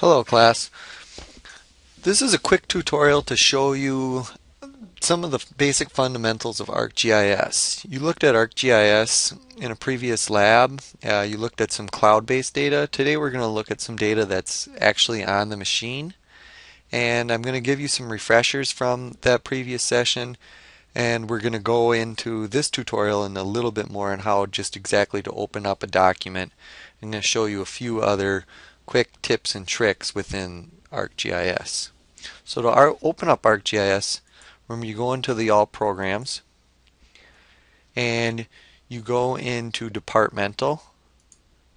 Hello class. This is a quick tutorial to show you some of the basic fundamentals of ArcGIS. You looked at ArcGIS in a previous lab. Uh, you looked at some cloud-based data. Today we're going to look at some data that's actually on the machine. And I'm going to give you some refreshers from that previous session. And we're going to go into this tutorial in a little bit more on how just exactly to open up a document. I'm going to show you a few other quick tips and tricks within ArcGIS. So to open up ArcGIS, remember you go into the All Programs and you go into Departmental.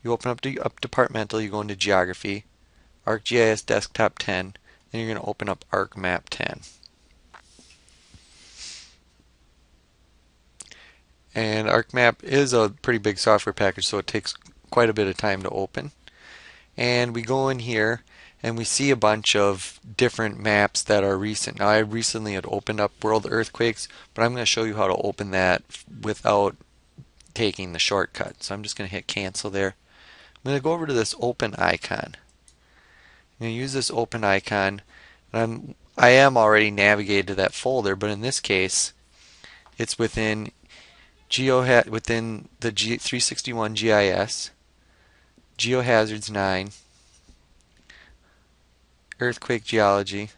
You open up, to, up Departmental, you go into Geography, ArcGIS Desktop 10, and you're going to open up ArcMap 10. And ArcMap is a pretty big software package, so it takes quite a bit of time to open and we go in here and we see a bunch of different maps that are recent. Now I recently had opened up World Earthquakes, but I'm going to show you how to open that without taking the shortcut. So I'm just going to hit cancel there. I'm going to go over to this open icon. I'm going to use this open icon. And I'm, I am already navigated to that folder, but in this case, it's within Geo within the G 361 GIS. Geohazards 9, Earthquake Geology,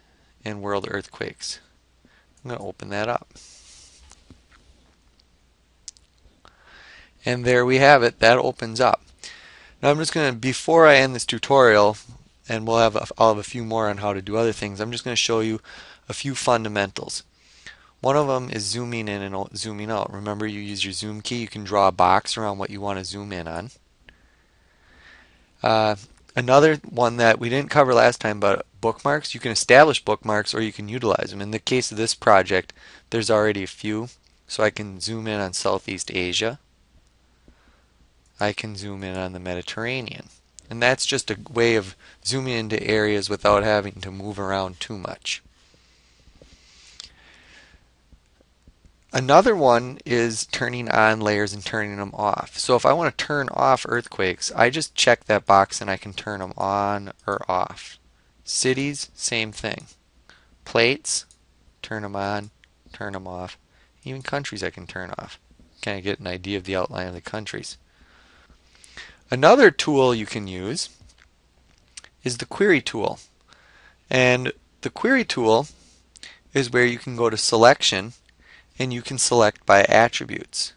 and World Earthquakes. I'm going to open that up. And there we have it. That opens up. Now I'm just going to, before I end this tutorial, and we'll have, a, I'll have a few more on how to do other things, I'm just going to show you a few fundamentals. One of them is zooming in and zooming out. Remember you use your zoom key, you can draw a box around what you want to zoom in on. Uh, another one that we didn't cover last time, but bookmarks. You can establish bookmarks or you can utilize them. In the case of this project, there's already a few. So I can zoom in on Southeast Asia. I can zoom in on the Mediterranean. And that's just a way of zooming into areas without having to move around too much. Another one is turning on layers and turning them off. So if I want to turn off earthquakes, I just check that box and I can turn them on or off. Cities, same thing. Plates, turn them on, turn them off. Even countries I can turn off. Kind of get an idea of the outline of the countries. Another tool you can use is the query tool. And the query tool is where you can go to selection and you can select by attributes.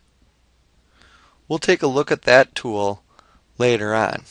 We'll take a look at that tool later on.